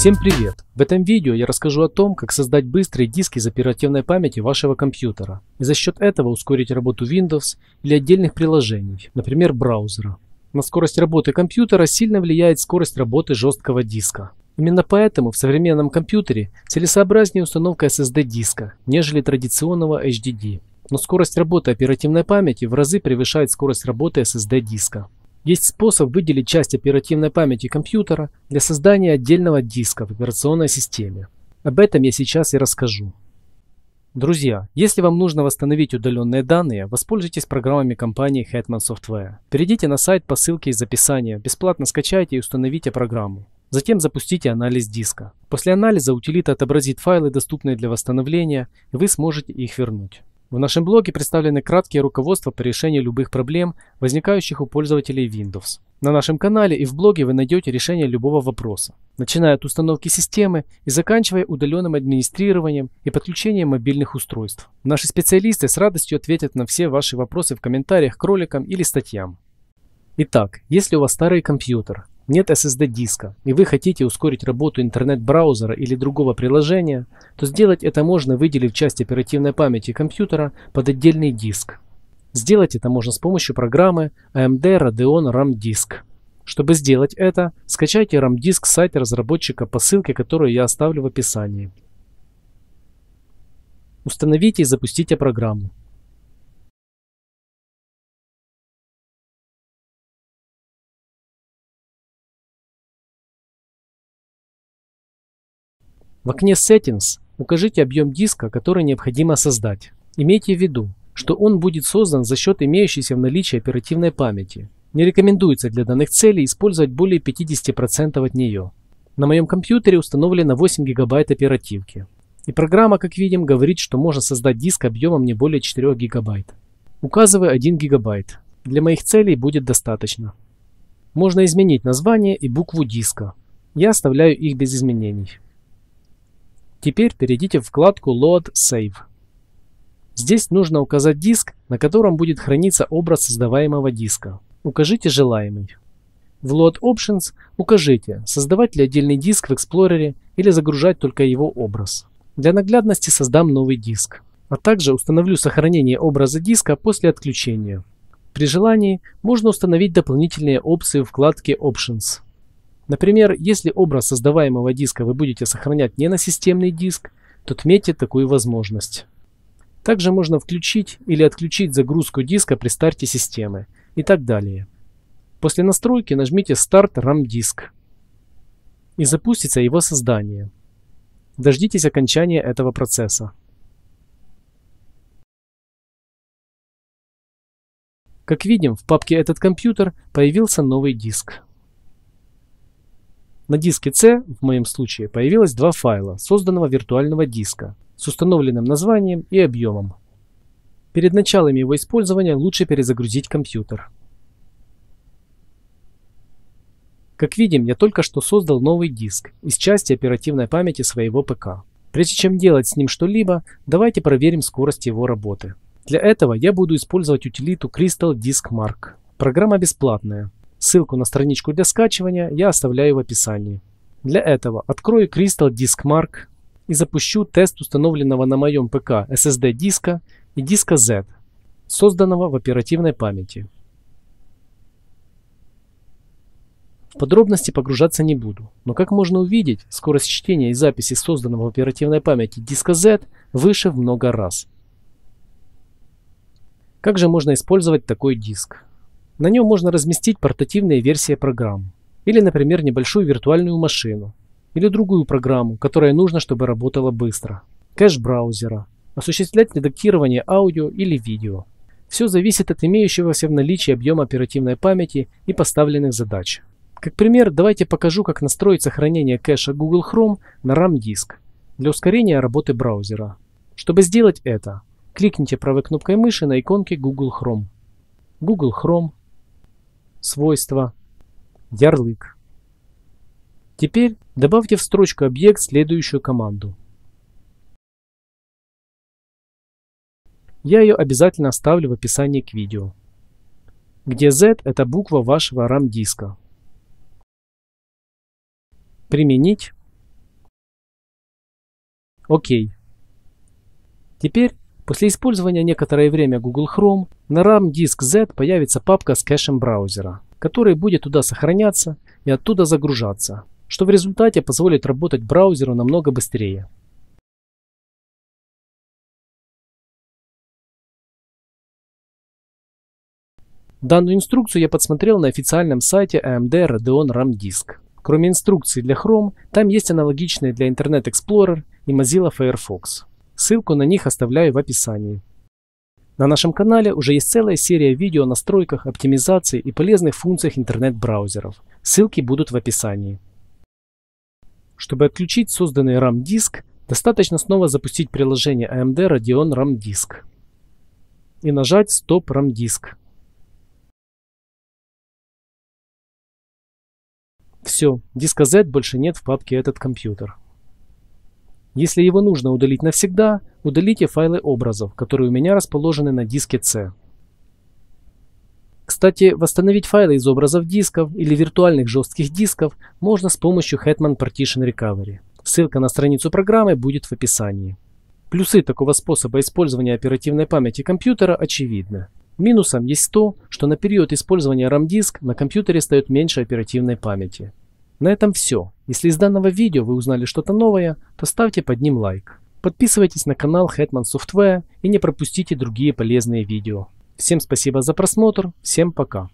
Всем привет! В этом видео я расскажу о том, как создать быстрый диск из оперативной памяти вашего компьютера и за счет этого ускорить работу Windows или отдельных приложений, например браузера. На скорость работы компьютера сильно влияет скорость работы жесткого диска. Именно поэтому в современном компьютере целесообразнее установка SSD диска, нежели традиционного HDD. Но скорость работы оперативной памяти в разы превышает скорость работы SSD диска. Есть способ выделить часть оперативной памяти компьютера для создания отдельного диска в операционной системе. Об этом я сейчас и расскажу. Друзья, если вам нужно восстановить удаленные данные, воспользуйтесь программами компании Hetman Software. Перейдите на сайт по ссылке из описания, бесплатно скачайте и установите программу. Затем запустите анализ диска. После анализа утилита отобразит файлы, доступные для восстановления, и вы сможете их вернуть. В нашем блоге представлены краткие руководства по решению любых проблем, возникающих у пользователей Windows. На нашем канале и в блоге вы найдете решение любого вопроса, начиная от установки системы и заканчивая удаленным администрированием и подключением мобильных устройств. Наши специалисты с радостью ответят на все ваши вопросы в комментариях к роликам или статьям. Итак, если у вас старый компьютер, нет SSD-диска, и вы хотите ускорить работу интернет-браузера или другого приложения, то сделать это можно, выделив часть оперативной памяти компьютера под отдельный диск. Сделать это можно с помощью программы AMD Radeon RAM Disk. Чтобы сделать это, скачайте RAM-диск с сайта разработчика по ссылке, которую я оставлю в описании. Установите и запустите программу. В окне Settings укажите объем диска, который необходимо создать. Имейте в виду, что он будет создан за счет имеющейся в наличии оперативной памяти. Не рекомендуется для данных целей использовать более 50% от нее. На моем компьютере установлено 8 гигабайт оперативки. И программа, как видим, говорит, что можно создать диск объемом не более 4 гигабайт. Указываю 1 гигабайт. Для моих целей будет достаточно. Можно изменить название и букву диска. Я оставляю их без изменений. Теперь перейдите в вкладку Load Save. Здесь нужно указать диск, на котором будет храниться образ создаваемого диска. Укажите желаемый. В Load Options укажите, создавать ли отдельный диск в Explorer или загружать только его образ. Для наглядности создам новый диск, а также установлю сохранение образа диска после отключения. При желании можно установить дополнительные опции в вкладке Options. Например, если образ создаваемого диска вы будете сохранять не на системный диск, то отметьте такую возможность. Также можно включить или отключить загрузку диска при старте системы и так далее. После настройки нажмите Start RAM Disk и запустится его создание. Дождитесь окончания этого процесса. Как видим, в папке «Этот компьютер» появился новый диск. На диске C, в моем случае, появилось два файла созданного виртуального диска с установленным названием и объемом. Перед началом его использования лучше перезагрузить компьютер. Как видим, я только что создал новый диск из части оперативной памяти своего ПК. Прежде чем делать с ним что-либо, давайте проверим скорость его работы. Для этого я буду использовать утилиту Crystal Disk Mark. Программа бесплатная. Ссылку на страничку для скачивания я оставляю в описании. Для этого открою Crystal Disk Mark и запущу тест установленного на моем ПК SSD диска и диска Z, созданного в оперативной памяти. В подробности погружаться не буду, но как можно увидеть, скорость чтения и записи созданного в оперативной памяти диска Z выше в много раз. Как же можно использовать такой диск? На нем можно разместить портативные версии программ. Или, например, небольшую виртуальную машину. Или другую программу, которая нужна, чтобы работала быстро. Кэш браузера. Осуществлять редактирование аудио или видео. Все зависит от имеющегося в наличии объема оперативной памяти и поставленных задач. Как пример, давайте покажу, как настроить сохранение кэша Google Chrome на RAM-диск для ускорения работы браузера. Чтобы сделать это, кликните правой кнопкой мыши на иконке Google Chrome. Google Chrome, свойства, ярлык. Теперь добавьте в строчку объект следующую команду. Я ее обязательно оставлю в описании к видео, где Z это буква вашего RAM диска. Применить Окей. Теперь, после использования некоторое время Google Chrome, на RAM диск Z появится папка с кэшем браузера, который будет туда сохраняться и оттуда загружаться, что в результате позволит работать браузеру намного быстрее. Данную инструкцию я подсмотрел на официальном сайте AMD Radeon RAM Disk. Кроме инструкции для Chrome, там есть аналогичные для Internet Explorer и Mozilla Firefox. Ссылку на них оставляю в описании. На нашем канале уже есть целая серия видео о настройках, оптимизации и полезных функциях интернет-браузеров. Ссылки будут в описании. Чтобы отключить созданный RAM-диск, достаточно снова запустить приложение AMD Radeon RAM Disk и нажать Stop RAM Disk. Все, диска Z больше нет в папке «Этот компьютер». Если его нужно удалить навсегда, удалите файлы образов, которые у меня расположены на диске C. Кстати, восстановить файлы из образов дисков или виртуальных жестких дисков можно с помощью Hetman Partition Recovery. Ссылка на страницу программы будет в описании. Плюсы такого способа использования оперативной памяти компьютера очевидны. Минусом есть то, что на период использования RAM-диск на компьютере стоит меньше оперативной памяти. На этом все. Если из данного видео вы узнали что-то новое, то ставьте под ним лайк. Подписывайтесь на канал Hetman Software и не пропустите другие полезные видео. Всем спасибо за просмотр, всем пока.